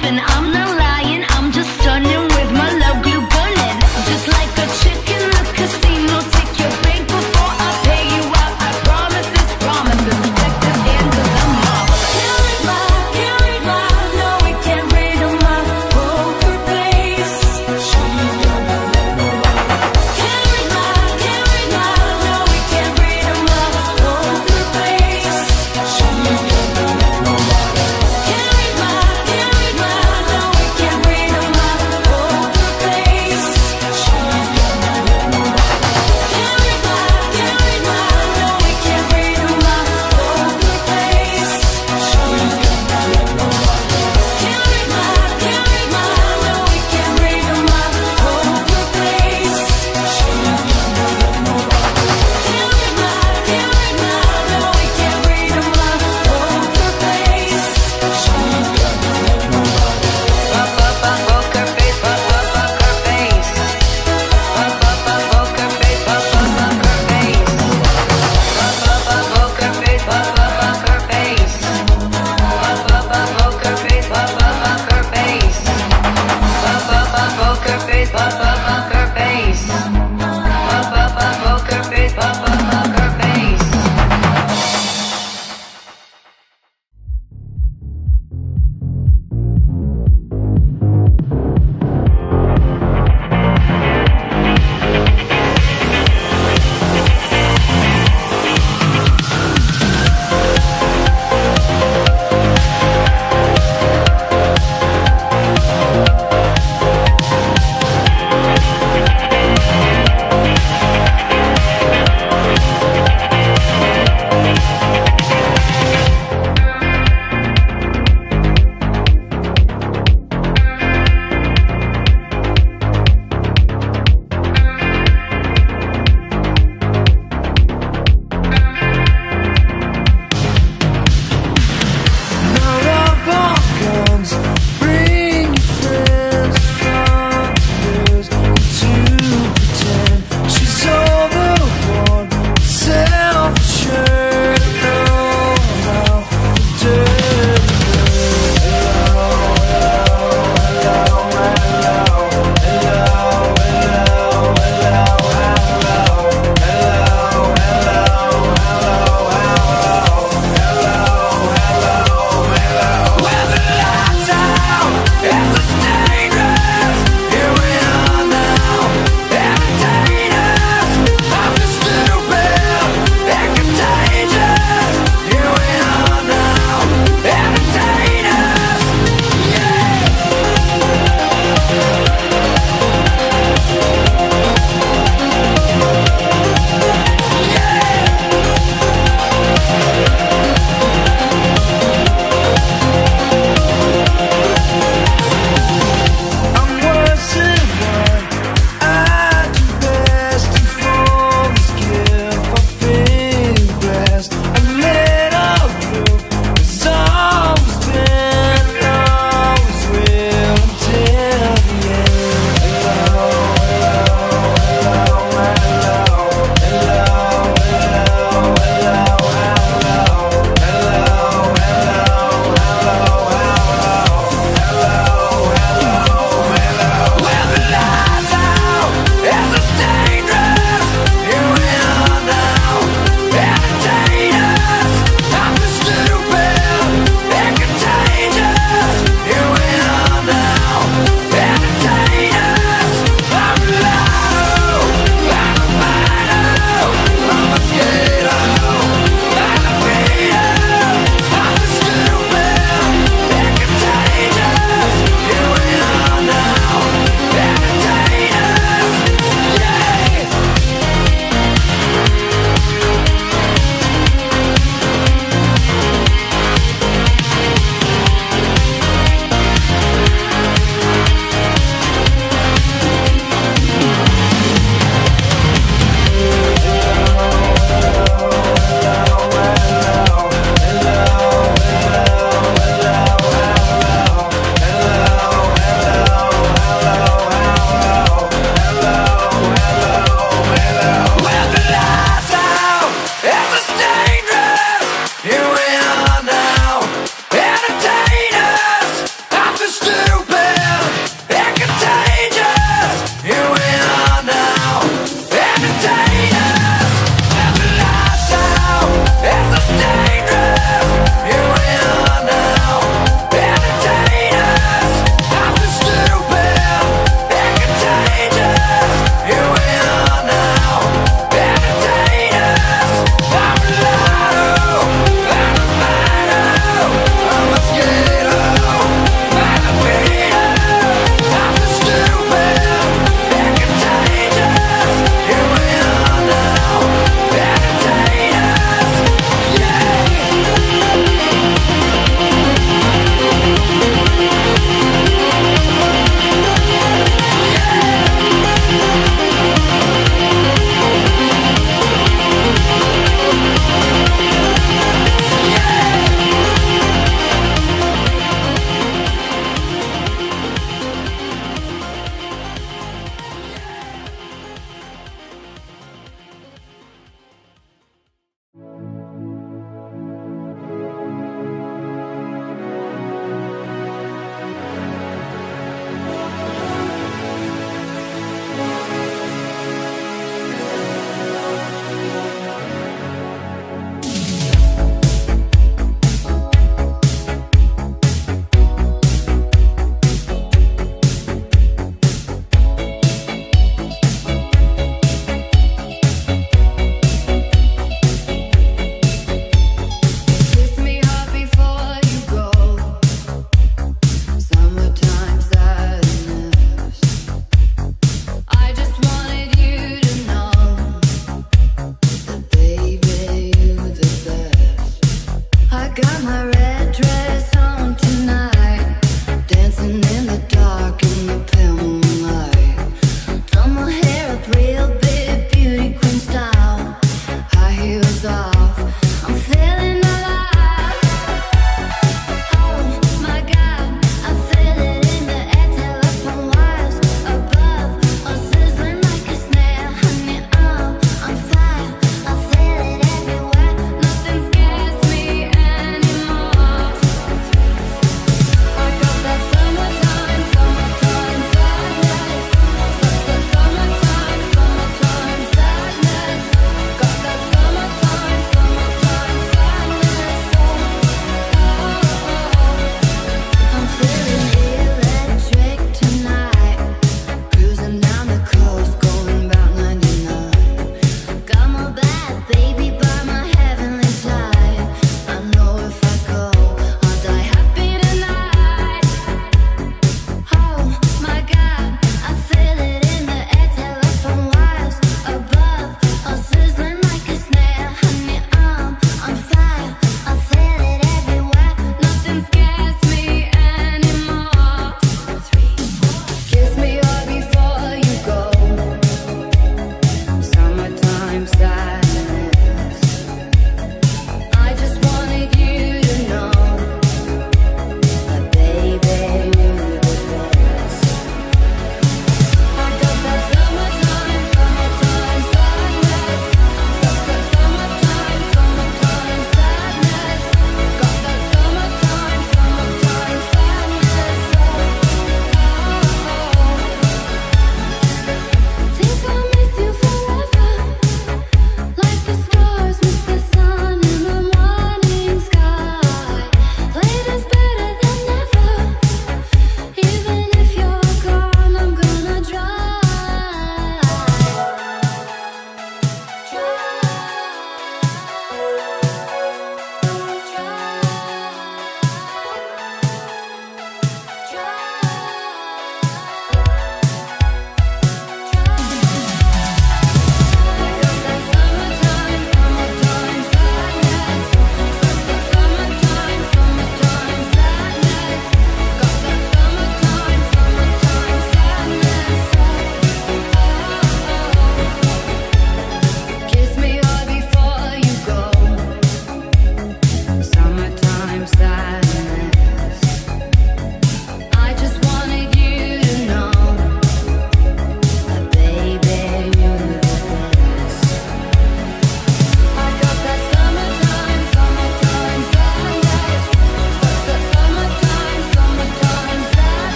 And I.